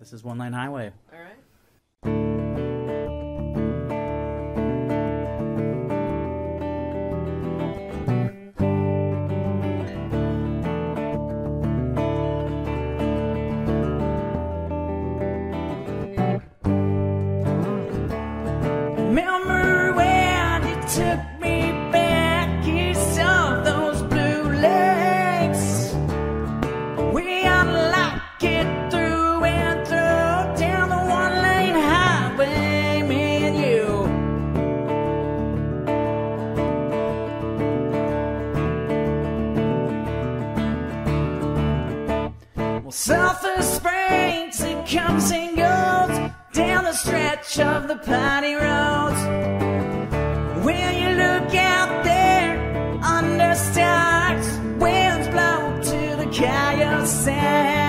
This is One Lane Highway. All right. Remember when you took me Well, Sulphur Springs, it comes and goes down the stretch of the piney roads. When you look out there under stars, winds blow to the coyote sound.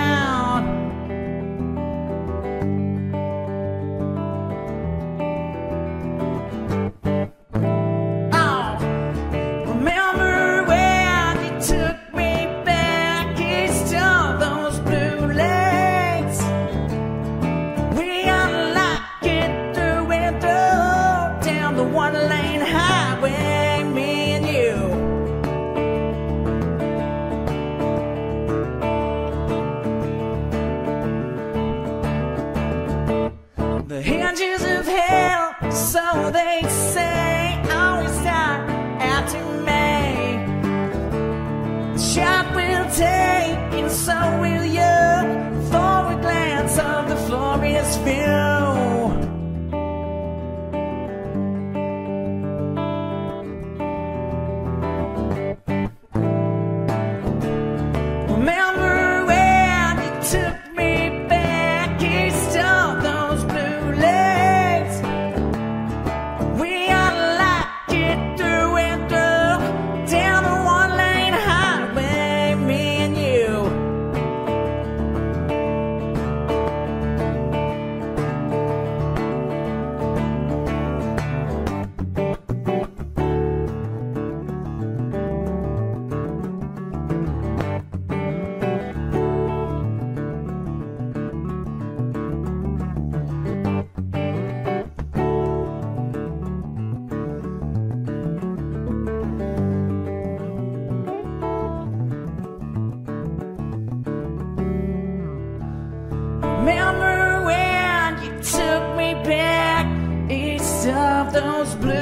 The hinges of hell, so they say, always start after May. The shot will take, and so will you. Forward glance of the forest view. Remember of those blue